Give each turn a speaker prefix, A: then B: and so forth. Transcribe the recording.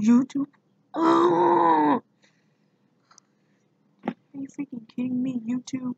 A: YouTube. Oh. Are you freaking kidding me, YouTube?